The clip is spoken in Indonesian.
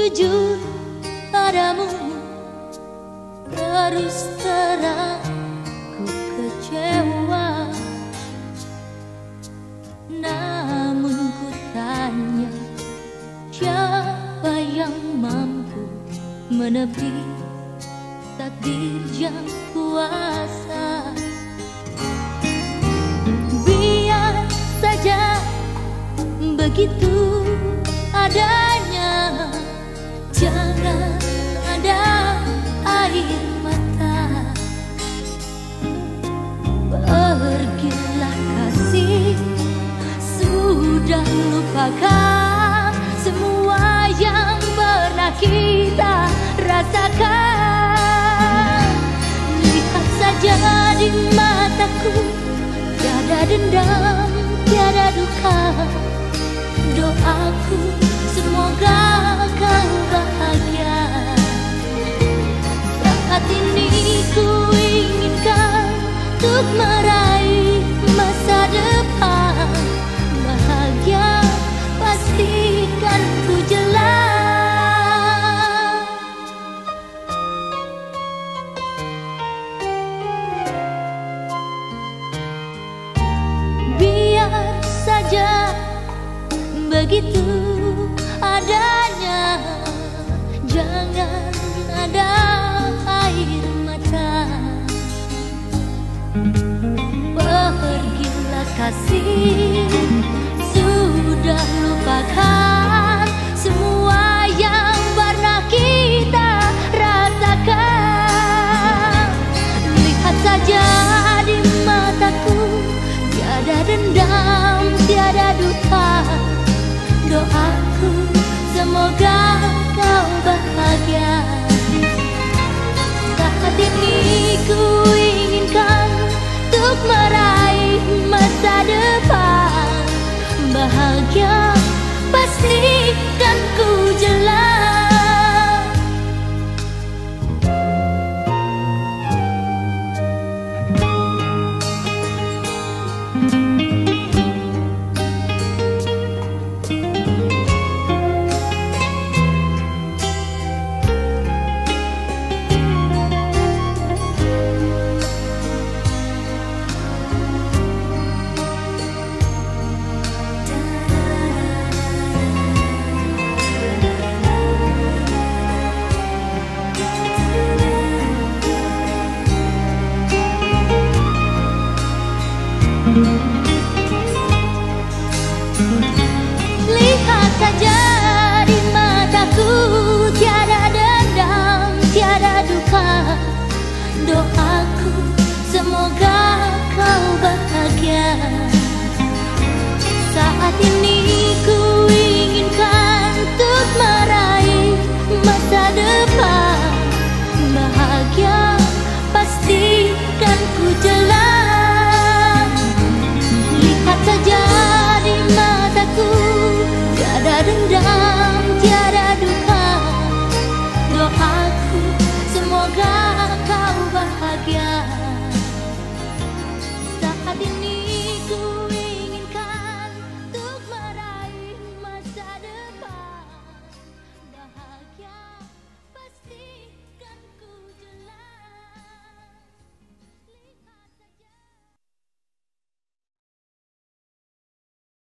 jujur padamu. Terus terang ku kecewa. Namun ku tanya Siapa yang mampu menepi takdir yang kuasa? Biar saja begitu adanya Sudah lupakan Semua yang pernah kita rasakan. Lihat saja di mataku Tiada dendam, tiada duka. Doaku semoga kau bahagia. Saat ini ku begitu adanya. Jangan ada air mata. Pergilah kasih. Sudah lupakan Semua yang pernah kita rasakan. Lihat saja di mataku Tiada dendam, tiada duka Doaku. Semoga kau bahagia